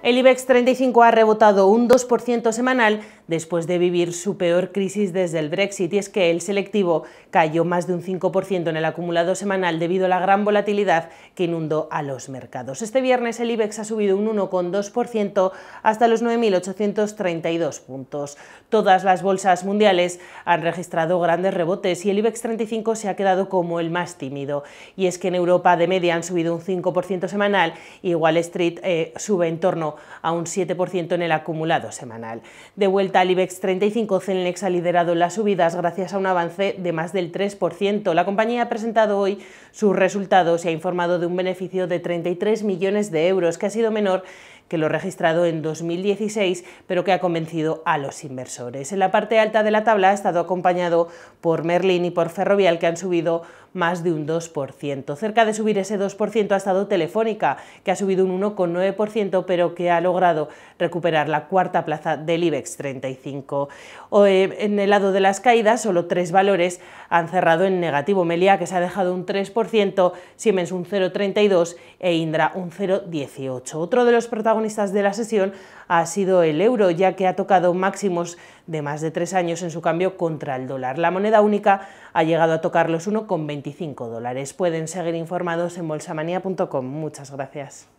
El IBEX 35 ha rebotado un 2% semanal después de vivir su peor crisis desde el Brexit y es que el selectivo cayó más de un 5% en el acumulado semanal debido a la gran volatilidad que inundó a los mercados. Este viernes el IBEX ha subido un 1,2% hasta los 9.832 puntos. Todas las bolsas mundiales han registrado grandes rebotes y el IBEX 35 se ha quedado como el más tímido. Y es que en Europa de media han subido un 5% semanal y Wall Street eh, sube en torno a un 7% en el acumulado semanal. De vuelta al IBEX 35, Celnex ha liderado las subidas gracias a un avance de más del 3%. La compañía ha presentado hoy sus resultados y ha informado de un beneficio de 33 millones de euros, que ha sido menor que lo registrado en 2016, pero que ha convencido a los inversores. En la parte alta de la tabla ha estado acompañado por Merlin y por Ferrovial, que han subido más de un 2%. Cerca de subir ese 2% ha estado Telefónica, que ha subido un 1,9%, pero que ha logrado recuperar la cuarta plaza del IBEX 35. Eh, en el lado de las caídas, solo tres valores han cerrado en negativo. Melia, que se ha dejado un 3%, Siemens un 0,32% e Indra un 0,18%. Otro de los protagonistas de la sesión ha sido el euro, ya que ha tocado máximos de más de tres años en su cambio contra el dólar. La moneda única ha llegado a tocar los 1,25 dólares. Pueden seguir informados en bolsamanía.com. Muchas gracias.